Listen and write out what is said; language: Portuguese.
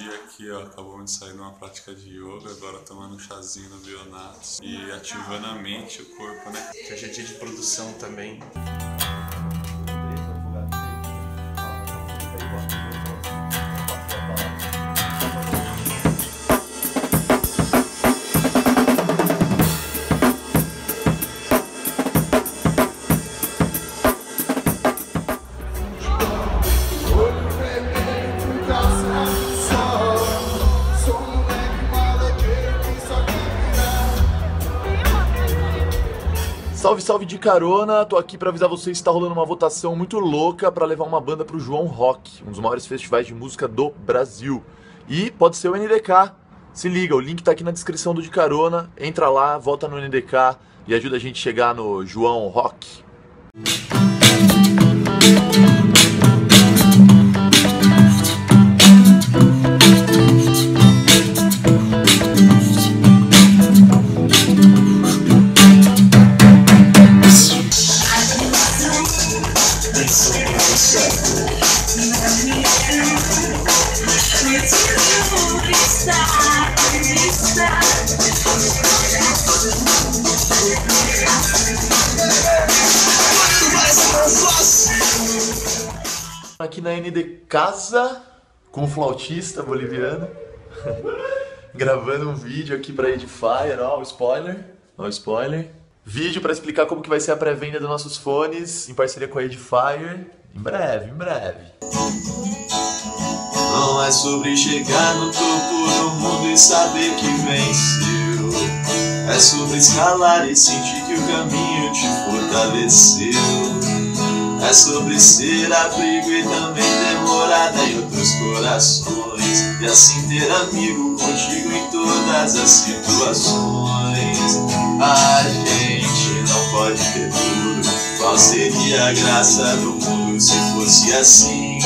aqui, ó, acabamos de sair numa prática de yoga, agora tomando um chazinho no Bionatos e ativando a mente, o corpo, né? Hoje é dia de produção também. Salve, salve de carona! Tô aqui pra avisar vocês que está rolando uma votação muito louca pra levar uma banda pro João Rock, um dos maiores festivais de música do Brasil. E pode ser o NDK. Se liga, o link tá aqui na descrição do de carona. Entra lá, vota no NDK e ajuda a gente a chegar no João Rock. Aqui na ND Casa, com o flautista boliviano, gravando um vídeo aqui pra Edifier, ó, o spoiler, ó, o spoiler. Vídeo pra explicar como que vai ser a pré-venda dos nossos fones, em parceria com a Edifier. Em breve, em breve. Não é sobre chegar no topo do mundo e saber que venceu. É sobre escalar e sentir que o caminho te fortaleceu. É sobre ser abrigo e também ter morada em outros corações. E assim ter amigo contigo em todas as situações. A gente não pode ter tudo. Qual seria a graça do mundo se fosse assim?